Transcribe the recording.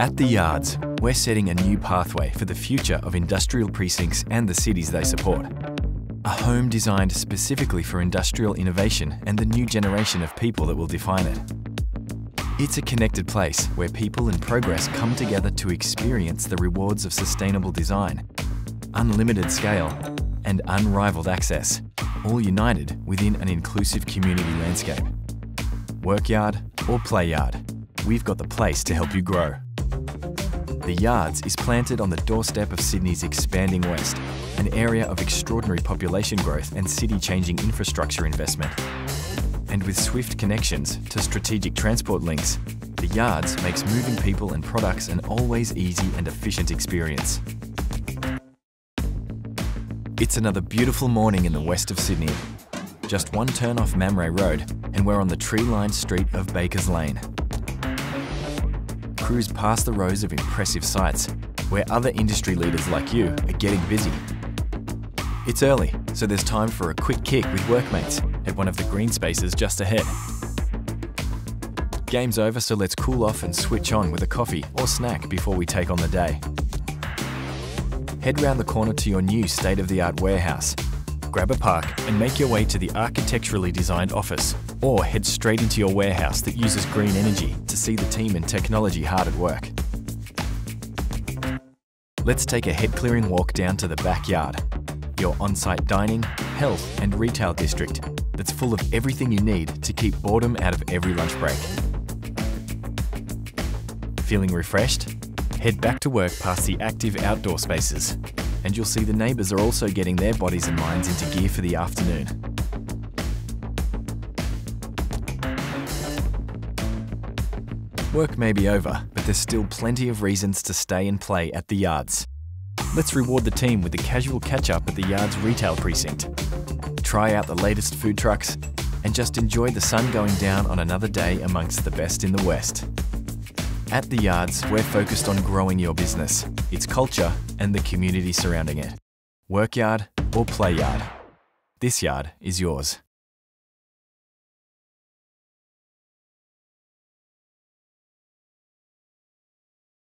At the Yards, we're setting a new pathway for the future of industrial precincts and the cities they support. A home designed specifically for industrial innovation and the new generation of people that will define it. It's a connected place where people and progress come together to experience the rewards of sustainable design, unlimited scale, and unrivaled access, all united within an inclusive community landscape. Workyard or play yard, we've got the place to help you grow. The Yards is planted on the doorstep of Sydney's expanding west, an area of extraordinary population growth and city-changing infrastructure investment. And with swift connections to strategic transport links, the Yards makes moving people and products an always easy and efficient experience. It's another beautiful morning in the west of Sydney. Just one turn off Mamre Road and we're on the tree-lined street of Bakers Lane cruise past the rows of impressive sites where other industry leaders like you are getting busy. It's early, so there's time for a quick kick with workmates at one of the green spaces just ahead. Game's over, so let's cool off and switch on with a coffee or snack before we take on the day. Head round the corner to your new state-of-the-art warehouse. Grab a park and make your way to the architecturally designed office or head straight into your warehouse that uses green energy to see the team and technology hard at work. Let's take a head clearing walk down to the backyard, your on site dining, health, and retail district that's full of everything you need to keep boredom out of every lunch break. Feeling refreshed? Head back to work past the active outdoor spaces, and you'll see the neighbours are also getting their bodies and minds into gear for the afternoon. Work may be over, but there's still plenty of reasons to stay and play at the Yards. Let's reward the team with a casual catch up at the Yards retail precinct. Try out the latest food trucks and just enjoy the sun going down on another day amongst the best in the West. At the Yards, we're focused on growing your business, its culture, and the community surrounding it. Work yard or play yard. This yard is yours.